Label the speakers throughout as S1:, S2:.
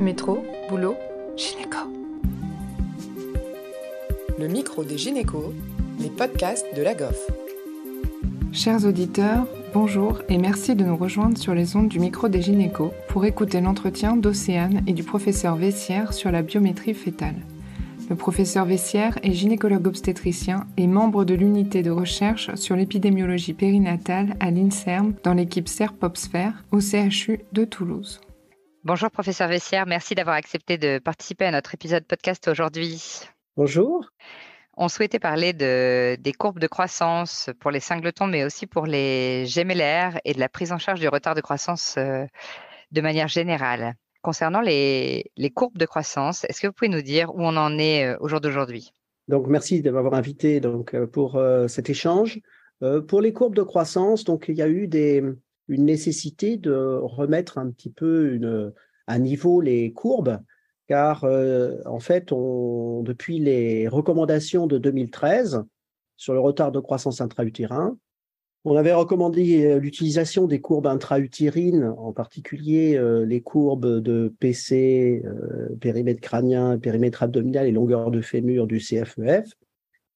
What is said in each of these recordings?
S1: Métro, boulot, gynéco.
S2: Le micro des gynécos, les podcasts de la GOF.
S1: Chers auditeurs, bonjour et merci de nous rejoindre sur les ondes du micro des gynécos pour écouter l'entretien d'Océane et du professeur Vessière sur la biométrie fétale. Le professeur Vessière est gynécologue obstétricien et membre de l'unité de recherche sur l'épidémiologie périnatale à l'INSERM dans l'équipe SERPOPSPHERE au CHU de Toulouse.
S3: Bonjour professeur Vessière, merci d'avoir accepté de participer à notre épisode podcast aujourd'hui.
S4: Bonjour.
S3: On souhaitait parler de, des courbes de croissance pour les singletons, mais aussi pour les gemellaires et de la prise en charge du retard de croissance euh, de manière générale. Concernant les, courbes de croissance, est-ce que vous pouvez nous dire où on en est euh, au jour d'aujourd'hui?
S4: Donc, merci de m'avoir invité donc, euh, pour euh, cet échange. pour les courbes de croissance, donc, il y a eu des, une nécessité de remettre un petit peu à niveau les courbes, car en fait, on, depuis les recommandations de 2013 sur le retard de croissance intra-utérin, on avait recommandé euh, l'utilisation des courbes intra-utérines, en particulier euh, les courbes de PC, euh, périmètre crânien, périmètre abdominal et longueur de fémur du CFEF.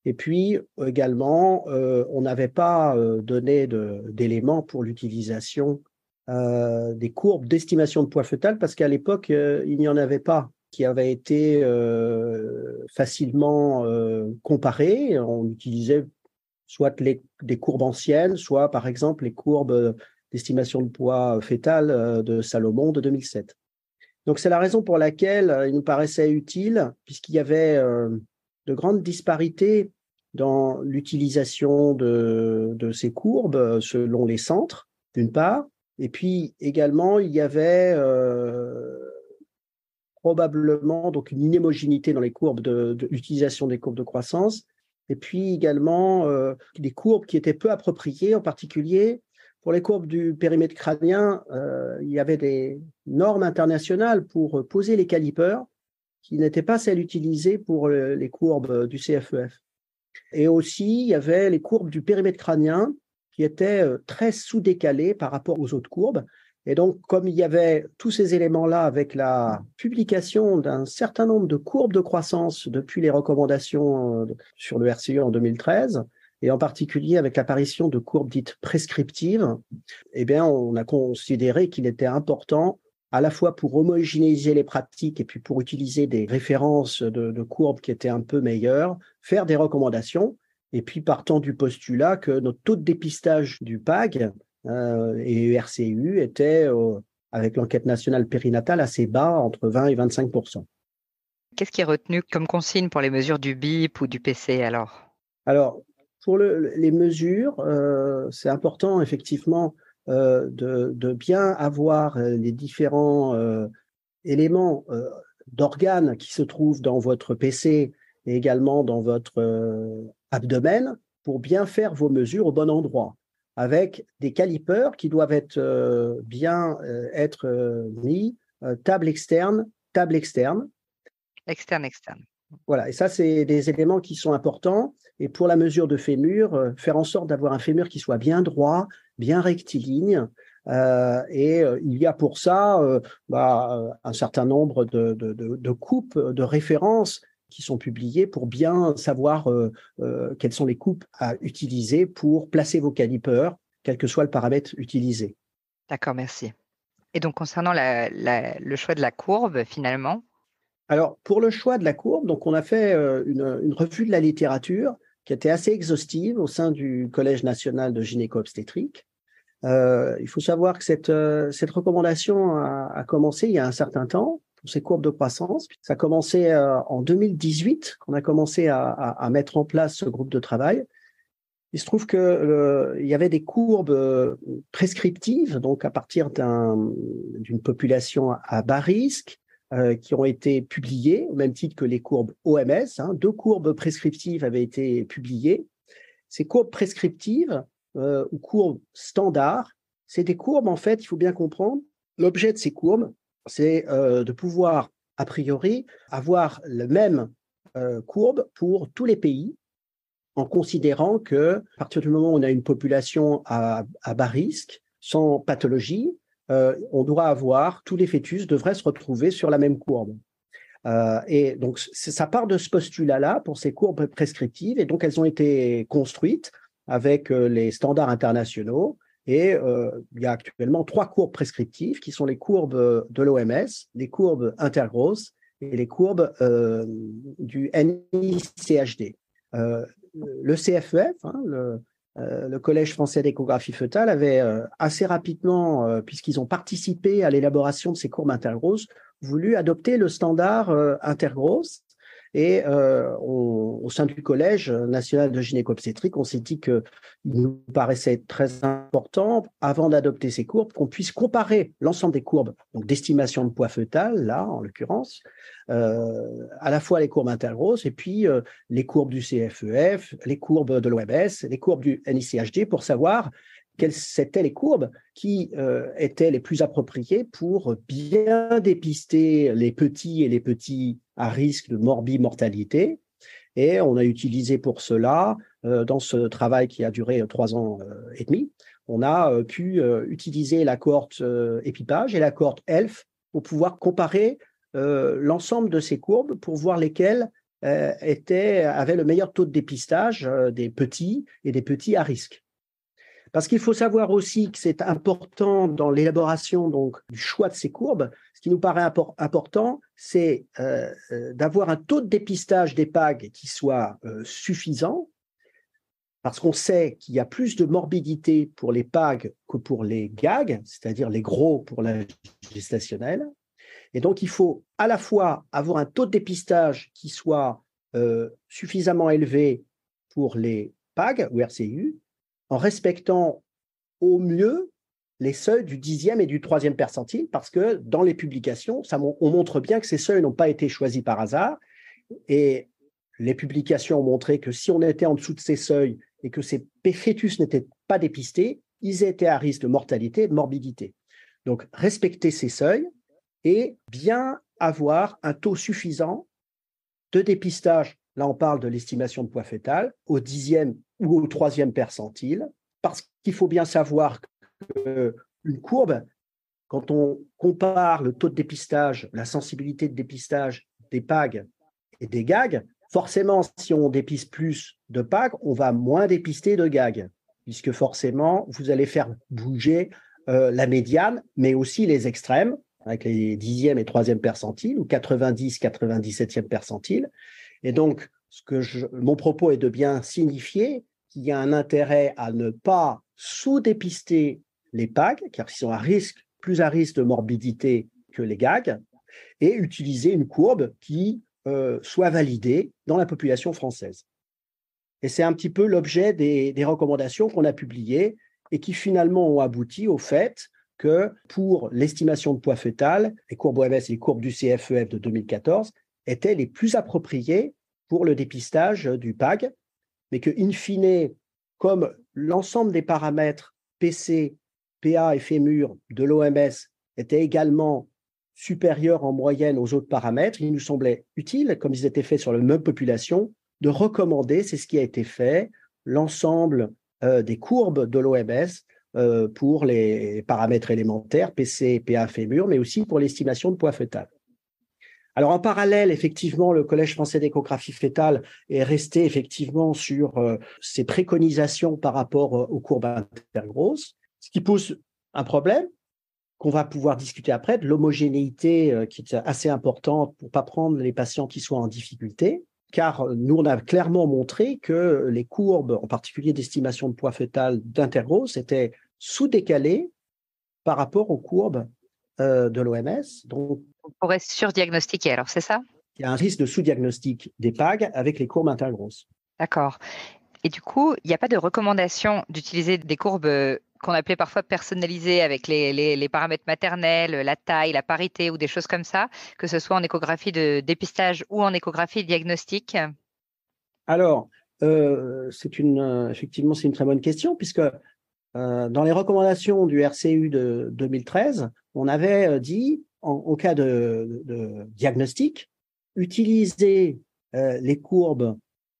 S4: Et puis également, on n'avait pas donné d'éléments pour l'utilisation des courbes d'estimation de poids fœtal parce qu'à l'époque, il n'y en avait pas qui avaient été facilement comparées. On utilisait soit des courbes anciennes, soit par exemple les courbes d'estimation de poids fœtal euh, de Salomon de 2007. Donc c'est la raison pour laquelle euh, il nous paraissait utile, puisqu'il y avait euh, de grandes disparités dans l'utilisation de, de, ces courbes selon les centres, d'une part, et puis également il y avait probablement donc une inémogénéité dans les courbes de, l'utilisation des courbes de croissance. Et puis également euh, des courbes qui étaient peu appropriées, en particulier pour les courbes du périmètre crânien, euh, il y avait des normes internationales pour poser les calipers qui n'étaient pas celles utilisées pour les courbes du CFEF. E Et aussi, il y avait les courbes du périmètre crânien qui étaient euh, très sous-décalées par rapport aux autres courbes. Et donc, comme il y avait tous ces éléments-là avec la publication d'un certain nombre de courbes de croissance depuis les recommandations euh, sur le RCE en 2013, et en particulier avec l'apparition de courbes dites prescriptives, eh bien, on a considéré qu'il était important à la fois pour homogénéiser les pratiques et puis pour utiliser des références de, de courbes qui étaient un peu meilleures, faire des recommandations, et puis partant du postulat que notre taux de dépistage du PAG euh, et RCU était, euh, avec l'enquête nationale périnatale, assez bas, entre 20 et 25%
S3: Qu'est-ce qui est retenu comme consigne pour les mesures du BIP ou du PC alors?
S4: Alors, pour les mesures, euh, c'est important effectivement de, de, bien avoir les différents éléments d'organes qui se trouvent dans votre PC et également dans votre abdomen pour bien faire vos mesures au bon endroit avec des calipers qui doivent être euh, bien euh, être euh, mis table externe, table externe.
S3: Externe, externe.
S4: Voilà, et ça, c'est des éléments qui sont importants. Et pour la mesure de fémur, faire en sorte d'avoir un fémur qui soit bien droit, bien rectiligne. et il y a pour ça bah, un certain nombre de, de, de, de coupes, de références qui sont publiés pour bien savoir euh, euh, quelles sont les coupes à utiliser pour placer vos calipers, quel que soit le paramètre utilisé.
S3: D'accord, merci. Et donc concernant le choix de la courbe, finalement?
S4: Alors pour le choix de la courbe, donc on a fait euh, une, revue de la littérature qui était assez exhaustive au sein du Collège national de gynéco-obstétrique. il faut savoir que cette, cette recommandation a, a, commencé il y a un certain temps ces courbes de croissance. Ça a commencé euh, en 2018 qu'on a commencé à, mettre en place ce groupe de travail. Il se trouve que il y avait des courbes euh, prescriptives, donc à partir d'une population à bas risque, euh, qui ont été publiées au même titre que les courbes OMS. Hein. Deux courbes prescriptives avaient été publiées. Ces courbes prescriptives ou courbes standards, c'est des courbes en fait. Il faut bien comprendre l'objet de ces courbes, c'est euh, de pouvoir, a priori, avoir la même euh, courbe pour tous les pays, en considérant que à partir du moment où on a une population à, bas risque, sans pathologie, on doit avoir, tous les fœtus devraient se retrouver sur la même courbe. et donc, ça part de ce postulat-là pour ces courbes prescriptives, et donc elles ont été construites avec les standards internationaux. Et il y a actuellement trois courbes prescriptives qui sont les courbes de l'OMS, les courbes intergrosses et les courbes du NICHD. le CFEF, hein, le, le, Collège français d'échographie fœtale, avait assez rapidement, puisqu'ils ont participé à l'élaboration de ces courbes intergrosses, voulu adopter le standard intergrosse et euh, au sein du Collège national de gynéco-obstétrique, on s'est dit qu'il nous paraissait très important, avant d'adopter ces courbes, qu'on puisse comparer l'ensemble des courbes, d'estimation de poids fœtal, là en l'occurrence, euh, à la fois les courbes intergrosses et puis euh, les courbes du CFEF, les courbes de l'OMS, les courbes du NICHD, pour savoir quelles étaient les courbes qui euh, étaient les plus appropriées pour bien dépister les petits et les petits à risque de morbimortalité. Et on a utilisé pour cela, euh, dans ce travail qui a duré trois ans euh, et demi, on a pu utiliser la cohorte épipage et la cohorte ELF pour pouvoir comparer l'ensemble de ces courbes pour voir lesquelles étaient, avaient le meilleur taux de dépistage des petits et des petits à risque. Parce qu'il faut savoir aussi que c'est important dans l'élaboration donc du choix de ces courbes. Ce qui nous paraît important, c'est euh, euh, d'avoir un taux de dépistage des PAG qui soit euh, suffisant, parce qu'on sait qu'il y a plus de morbidité pour les PAG que pour les GAG, c'est-à-dire les gros pour la gestationnelle. Et donc, il faut à la fois avoir un taux de dépistage qui soit suffisamment élevé pour les PAG ou RCU, en respectant au mieux les seuils du dixième et du troisième percentile, parce que dans les publications, ça, on montre bien que ces seuils n'ont pas été choisis par hasard. Et les publications ont montré que si on était en dessous de ces seuils et que ces fœtus n'étaient pas dépistés, ils étaient à risque de mortalité et de morbidité. Donc, respecter ces seuils et bien avoir un taux suffisant de dépistage. Là, on parle de l'estimation de poids fœtal au dixième ou au troisième percentile, parce qu'il faut bien savoir qu'une courbe, quand on compare le taux de dépistage, la sensibilité de dépistage des PAG et des GAG, forcément, si on dépiste plus de PAG, on va moins dépister de GAG, puisque forcément, vous allez faire bouger euh, la médiane, mais aussi les extrêmes, avec les dixième et troisième percentiles, ou 90, 97e percentile. Et donc, ce que mon propos est de bien signifier qu'il y a un intérêt à ne pas sous-dépister les PAG, car ils sont à risque, plus à risque de morbidité que les GAG, et utiliser une courbe qui euh, soit validée dans la population française. Et c'est un petit peu l'objet des, des recommandations qu'on a publiées et qui finalement ont abouti au fait que pour l'estimation de poids fœtal, les courbes OMS et les courbes du CFEF e de 2014 étaient les plus appropriées pour le dépistage du PAG, mais que, in fine, comme l'ensemble des paramètres PC, PA et fémur de l'OMS étaient également supérieurs en moyenne aux autres paramètres, il nous semblait utile, comme ils étaient faits sur la même population, de recommander, c'est ce qui a été fait, l'ensemble euh, des courbes de l'OMS euh, pour les paramètres élémentaires, PC, PA, fémur, mais aussi pour l'estimation de poids fœtal. Alors en parallèle, effectivement, le Collège français d'échographie fétale est resté effectivement sur euh, ses préconisations par rapport euh, aux courbes intergrosses, ce qui pose un problème qu'on va pouvoir discuter après, de l'homogénéité euh, qui est assez importante pour pas prendre les patients qui soient en difficulté, car nous, on a clairement montré que les courbes, en particulier d'estimation de poids fœtal d'intergrosse, étaient sous-décalées par rapport aux courbes de l'OMS.
S3: On pourrait surdiagnostiquer, alors c'est ça?
S4: Il y a un risque de sous-diagnostic des PAG avec les courbes intergrosses.
S3: D'accord. Et du coup, il n'y a pas de recommandation d'utiliser des courbes euh, qu'on appelait parfois personnalisées avec les, paramètres maternels, la taille, la parité ou des choses comme ça, que ce soit en échographie de dépistage ou en échographie diagnostique?
S4: Alors, euh, c'est une, euh, effectivement, c'est une très bonne question puisque dans les recommandations du RCU de 2013, on avait dit en, cas de, diagnostic, utiliser euh, les courbes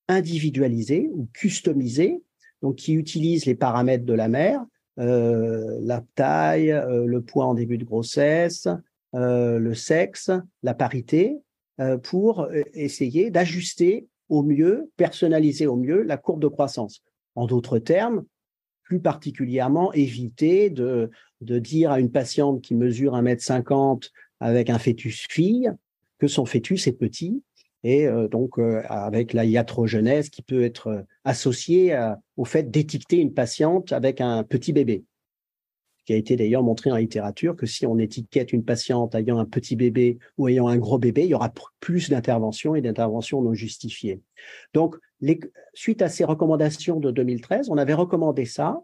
S4: individualisées ou customisées, donc qui utilisent les paramètres de la mère, la taille, le poids en début de grossesse, le sexe, la parité, pour essayer d'ajuster au mieux, personnaliser au mieux la courbe de croissance. En d'autres termes, plus particulièrement éviter de, de dire à une patiente qui mesure 1m50 avec un fœtus fille que son fœtus est petit et euh, donc euh, avec la iatrogenèse qui peut être euh, associée au fait d'étiqueter une patiente avec un petit bébé qui a été d'ailleurs montré en littérature que si on étiquette une patiente ayant un petit bébé ou ayant un gros bébé, il y aura plus d'interventions et d'interventions non justifiées. Donc, suite à ces recommandations de 2013, on avait recommandé ça.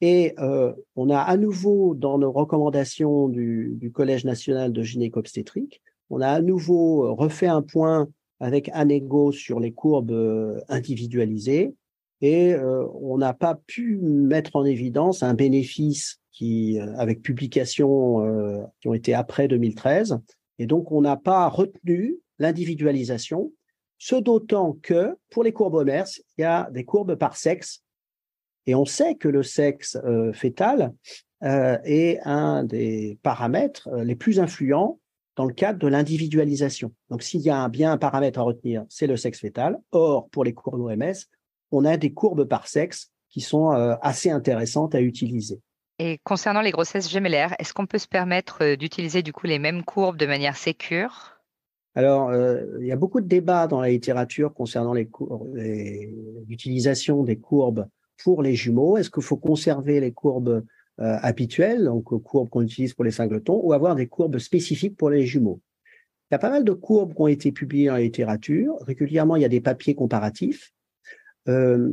S4: Et euh, on a à nouveau, dans nos recommandations du, Collège national de gynéco-obstétrique, on a à nouveau refait un point avec Anego sur les courbes euh, individualisées. Et euh, on n'a pas pu mettre en évidence un bénéfice qui, avec publications qui ont été après 2013. Et donc, on n'a pas retenu l'individualisation ce d'autant que pour les courbes OMERS, il y a des courbes par sexe. Et on sait que le sexe euh, fœtal euh, est un des paramètres euh, les plus influents dans le cadre de l'individualisation. Donc, s'il y a bien un paramètre à retenir, c'est le sexe fœtal. Or, pour les courbes OMS, on a des courbes par sexe qui sont assez intéressantes à utiliser.
S3: Et concernant les grossesses gémellaires, est-ce qu'on peut se permettre d'utiliser du coup les mêmes courbes de manière sécure?
S4: Alors, euh, il y a beaucoup de débats dans la littérature concernant l'utilisation des courbes pour les jumeaux. Est-ce qu'il faut conserver les courbes euh, habituelles, donc courbes qu'on utilise pour les singletons, ou avoir des courbes spécifiques pour les jumeaux? Il y a pas mal de courbes qui ont été publiées dans la littérature. Régulièrement, il y a des papiers comparatifs. Euh,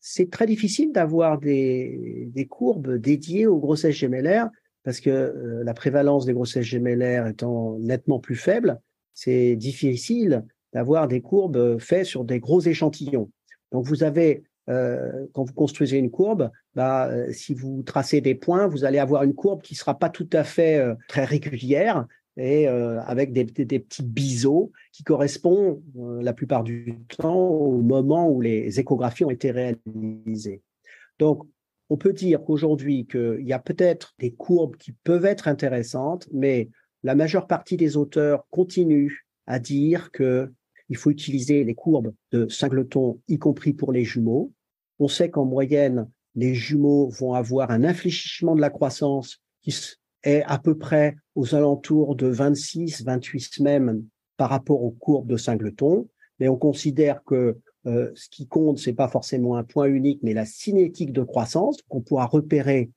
S4: c'est très difficile d'avoir des, des, courbes dédiées aux grossesses gémellaires parce que la prévalence des grossesses gémellaires étant nettement plus faible, c'est difficile d'avoir des courbes faites sur des gros échantillons. Donc vous avez, euh, quand vous construisez une courbe, bah, euh, si vous tracez des points, vous allez avoir une courbe qui ne sera pas tout à fait euh, très régulière et avec des, petits biseaux qui correspondent la plupart du temps au moment où les échographies ont été réalisées. Donc, on peut dire qu'aujourd'hui, qu'il y a peut-être des courbes qui peuvent être intéressantes, mais la majeure partie des auteurs continuent à dire qu'il faut utiliser les courbes de singleton, y compris pour les jumeaux. On sait qu'en moyenne, les jumeaux vont avoir un infléchissement de la croissance qui est à peu près aux alentours de 26, 28 semaines par rapport aux courbes de singleton. Mais on considère que euh, ce qui compte, c'est pas forcément un point unique, mais la cinétique de croissance, qu'on pourra repérer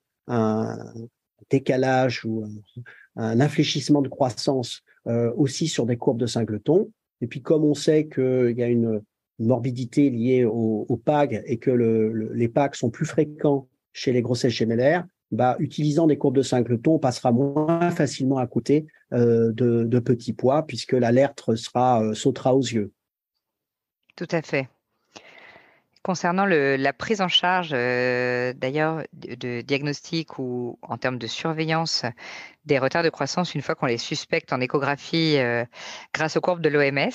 S4: décalage ou un infléchissement de croissance euh, aussi sur des courbes de singleton. Et puis comme on sait qu'il y a une, morbidité liée au, PAG et que les PAG sont plus fréquents chez les grossesses gémellaires, bah, utilisant des courbes de singleton, on passera moins facilement à côté euh, de, petits poids puisque l'alerte euh, sautera aux yeux.
S3: Tout à fait. Concernant la prise en charge, euh, d'ailleurs, de, diagnostic ou en termes de surveillance des retards de croissance, une fois qu'on les suspecte en échographie euh, grâce aux courbes de l'OMS,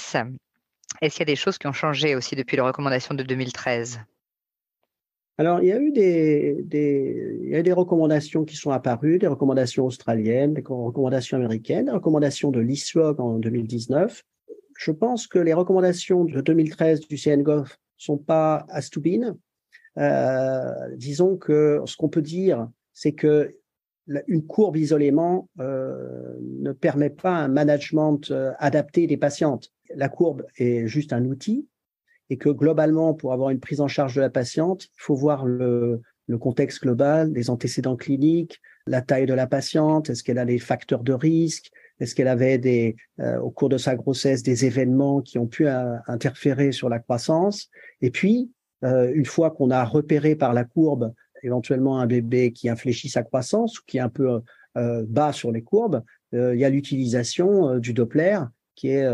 S3: est-ce qu'il y a des choses qui ont changé aussi depuis les recommandations de 2013
S4: alors, il y a eu des, recommandations qui sont apparues, des recommandations australiennes, des recommandations américaines, des recommandations de l'ISWOG en 2019. Je pense que les recommandations de 2013 du CNGOF sont pas astoubines. Euh, disons que ce qu'on peut dire, c'est que une courbe isolément euh, ne permet pas un management euh, adapté des patientes. La courbe est juste un outil et que globalement, pour avoir une prise en charge de la patiente, il faut voir le, le contexte global, les antécédents cliniques, la taille de la patiente, est-ce qu'elle a des facteurs de risque, est-ce qu'elle avait euh, au cours de sa grossesse des événements qui ont pu euh, interférer sur la croissance? Et puis, euh, une fois qu'on a repéré par la courbe éventuellement un bébé qui infléchit sa croissance ou qui est un peu bas sur les courbes, il y a l'utilisation du Doppler qui est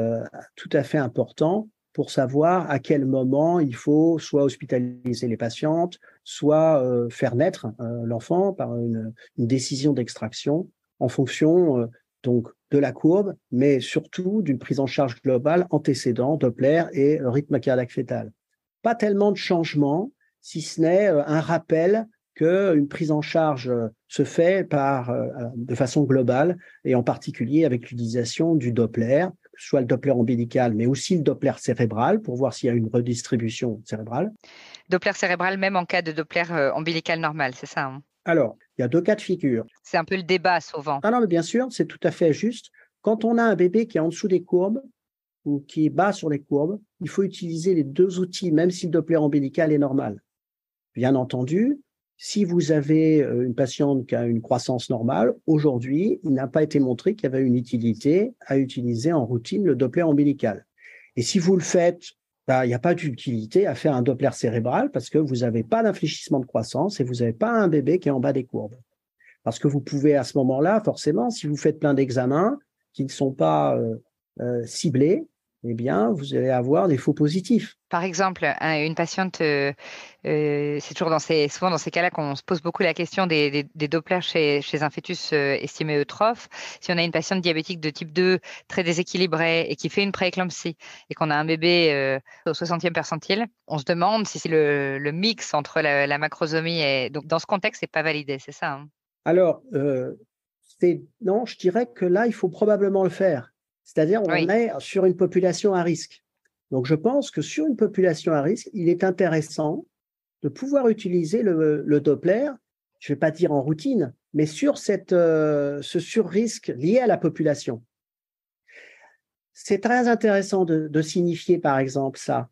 S4: tout à fait important pour savoir à quel moment il faut soit hospitaliser les patientes, soit faire naître l'enfant par une décision d'extraction en fonction donc de la courbe, mais surtout d'une prise en charge globale antécédent, Doppler et rythme cardiaque fœtal. Pas tellement de changements, si ce n'est euh, un rappel qu'une prise en charge se fait par, de façon globale et en particulier avec l'utilisation du Doppler, soit le Doppler ombilical, mais aussi le Doppler cérébral pour voir s'il y a une redistribution cérébrale.
S3: Doppler cérébral même en cas de Doppler ombilical normal, c'est ça hein?
S4: Alors, il y a deux cas de figure.
S3: C'est un peu le débat souvent.
S4: Ah non, mais bien sûr, c'est tout à fait juste. Quand on a un bébé qui est en dessous des courbes ou qui est bas sur les courbes, il faut utiliser les deux outils, même si le Doppler ombilical est normal. Bien entendu, si vous avez euh, une patiente qui a une croissance normale, aujourd'hui, il n'a pas été montré qu'il y avait une utilité à utiliser en routine le Doppler ombilical. Et si vous le faites, il n'y a pas d'utilité à faire un Doppler cérébral parce que vous n'avez pas d'infléchissement de croissance et vous n'avez pas un bébé qui est en bas des courbes. Parce que vous pouvez à ce moment-là, forcément, si vous faites plein d'examens qui ne sont pas euh, euh, ciblés, eh bien, vous allez avoir des faux positifs.
S3: Par exemple, une patiente, euh, euh, c'est toujours dans ces, souvent dans ces cas-là qu'on se pose beaucoup la question des, des, Dopplers chez, chez, un fœtus euh, estimé eutrophe. Si on a une patiente diabétique de type 2 très déséquilibrée et qui fait une prééclampsie et qu'on a un bébé au 60e percentile, on se demande si le, le, mix entre la, macrosomie et donc dans ce contexte, c'est pas validé, c'est ça hein
S4: Alors, non, je dirais que là, il faut probablement le faire. C'est-à-dire, on est sur une population à risque. Donc, je pense que sur une population à risque, il est intéressant de pouvoir utiliser le, Doppler, je ne vais pas dire en routine, mais sur cette, euh, ce sur-risque lié à la population. C'est très intéressant de, signifier, par exemple, ça.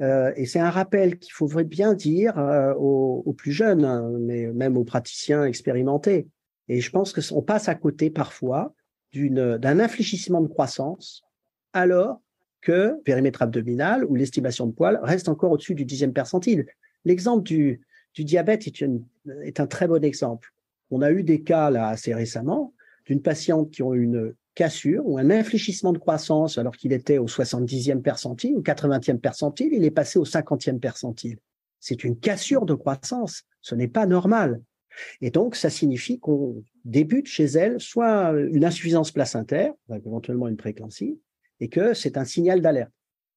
S4: Euh, et c'est un rappel qu'il faudrait bien dire euh, aux, plus jeunes, hein, mais même aux praticiens expérimentés. Et je pense qu'on passe à côté parfois d'un infléchissement de croissance alors que périmètre abdominal ou l'estimation de poids reste encore au-dessus du dixième percentile. L'exemple du, du, diabète est, une, est, un très bon exemple. On a eu des cas là assez récemment d'une patiente qui ont une cassure ou un infléchissement de croissance alors qu'il était au 70e percentile ou 80e percentile, il est passé au 50e percentile. C'est une cassure de croissance. Ce n'est pas normal. Et donc, ça signifie qu'on débute chez elle soit une insuffisance placentaire, éventuellement une préclampsie, et que c'est un signal d'alerte.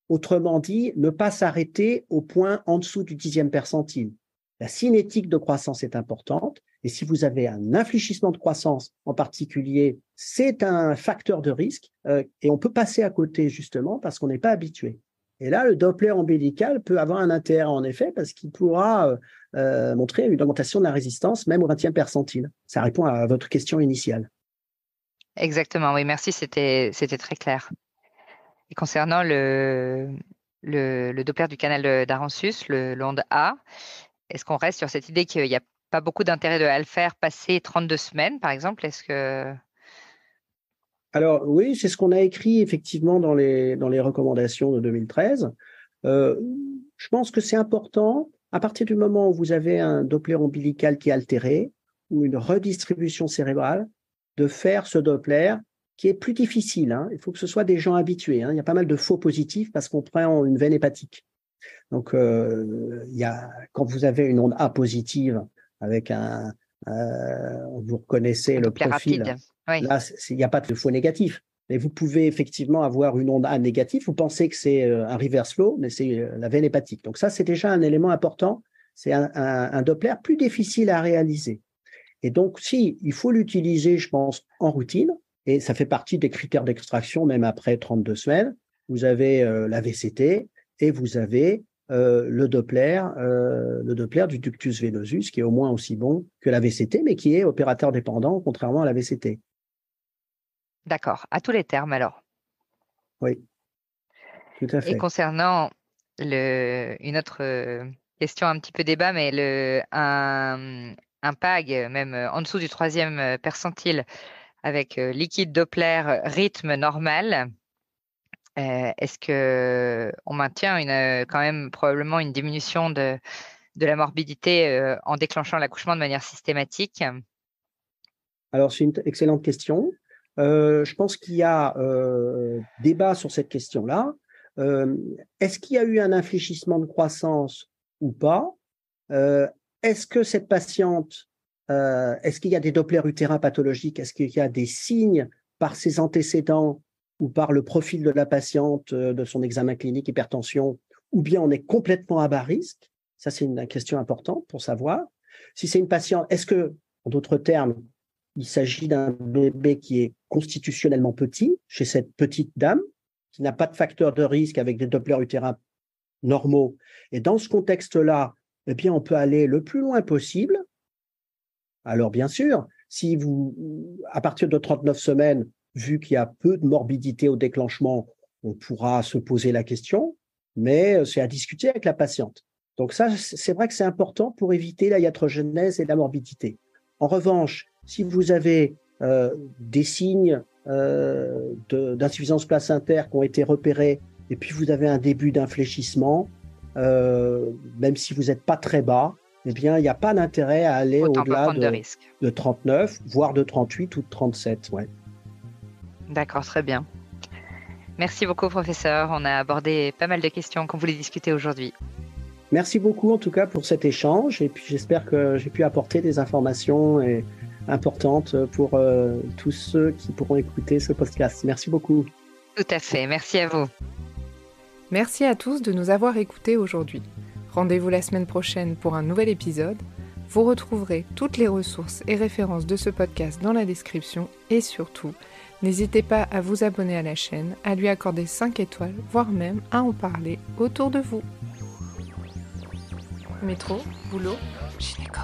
S4: Autrement dit, ne pas s'arrêter au point en dessous du dixième percentile. La cinétique de croissance est importante, et si vous avez un infléchissement de croissance en particulier, c'est un facteur de risque, euh, et on peut passer à côté justement parce qu'on n'est pas habitué. Et là, le Doppler ombilical peut avoir un intérêt en effet parce qu'il pourra euh, montrer une augmentation de la résistance même au 20e percentile. Ça répond à votre question initiale.
S3: Exactement, oui, merci, c'était très clair. Et concernant le, le, Doppler du canal d'Aransus, le l'onde A, est-ce qu'on reste sur cette idée qu'il n'y a pas beaucoup d'intérêt de le faire passer 32 semaines, par exemple? Est-ce que
S4: alors oui, c'est ce qu'on a écrit effectivement dans les, dans les recommandations de 2013. Euh, je pense que c'est important, à partir du moment où vous avez un Doppler ombilical qui est altéré ou une redistribution cérébrale, de faire ce Doppler qui est plus difficile. Hein. Il faut que ce soit des gens habitués. Hein. Il y a pas mal de faux positifs parce qu'on prend une veine hépatique. Donc, euh, il y a, quand vous avez une onde A positive avec un, euh, vous reconnaissez le profil. Rapide. Là, il n'y a pas de faux négatif. Vous pouvez effectivement avoir une onde A négative. Vous pensez que c'est euh, un reverse flow, mais c'est euh, la veine hépatique. Donc ça, c'est déjà un élément important. C'est un, Doppler plus difficile à réaliser. Et donc, si il faut l'utiliser, je pense, en routine, et ça fait partie des critères d'extraction, même après 32 semaines, vous avez la VCT et vous avez le Doppler, le Doppler du ductus venosus, qui est au moins aussi bon que la VCT, mais qui est opérateur dépendant, contrairement à la VCT.
S3: D'accord, à tous les termes alors.
S4: Oui, tout à fait.
S3: Et concernant le, une autre euh, question un petit peu débat, mais le, un, un PAG, même euh, en dessous du troisième euh, percentile, avec liquide Doppler, rythme normal, est-ce que on maintient une, quand même probablement une diminution de, de la morbidité en déclenchant l'accouchement de manière systématique?
S4: Alors, c'est une excellente question. Euh, je pense qu'il y a euh, débat sur cette question-là. Euh, est-ce qu'il y a eu un infléchissement de croissance ou pas? Est-ce que cette patiente, est-ce qu'il y a des Doppler utérins pathologiques Est-ce qu'il y a des signes par ses antécédents ou par le profil de la patiente, de son examen clinique, hypertension, ou bien on est complètement à bas risque? Ça, c'est une question importante pour savoir. Si c'est une patiente, est-ce que, en d'autres termes, il s'agit d'un bébé qui est constitutionnellement petit chez cette petite dame, qui n'a pas de facteur de risque avec des Doppler utérins normaux. Et dans ce contexte-là, eh bien, on peut aller le plus loin possible. Alors, bien sûr, si vous, à partir de 39 semaines, vu qu'il y a peu de morbidité au déclenchement, on pourra se poser la question, mais c'est à discuter avec la patiente. Donc ça, c'est vrai que c'est important pour éviter la iatrogenèse et la morbidité. En revanche, si vous avez euh, des signes euh, d'insuffisance placentaire qui ont été repérés et puis vous avez un début d'infléchissement, euh, même si vous n'êtes pas très bas, eh bien, il n'y a pas d'intérêt à aller au-delà de, de, 39, voire de 38 ou de 37. Ouais.
S3: D'accord, très bien. Merci beaucoup, professeur. On a abordé pas mal de questions qu'on voulait discuter aujourd'hui.
S4: Merci beaucoup, en tout cas, pour cet échange. Et puis, j'espère que j'ai pu apporter des informations et, importantes pour euh, tous ceux qui pourront écouter ce podcast. Merci beaucoup.
S3: Tout à fait. Merci à vous.
S1: Merci à tous de nous avoir écoutés aujourd'hui. Rendez-vous la semaine prochaine pour un nouvel épisode. Vous retrouverez toutes les ressources et références de ce podcast dans la description et surtout, n'hésitez pas à vous abonner à la chaîne, à lui accorder 5 étoiles, voire même à en parler autour de vous. Métro, boulot, gynéco.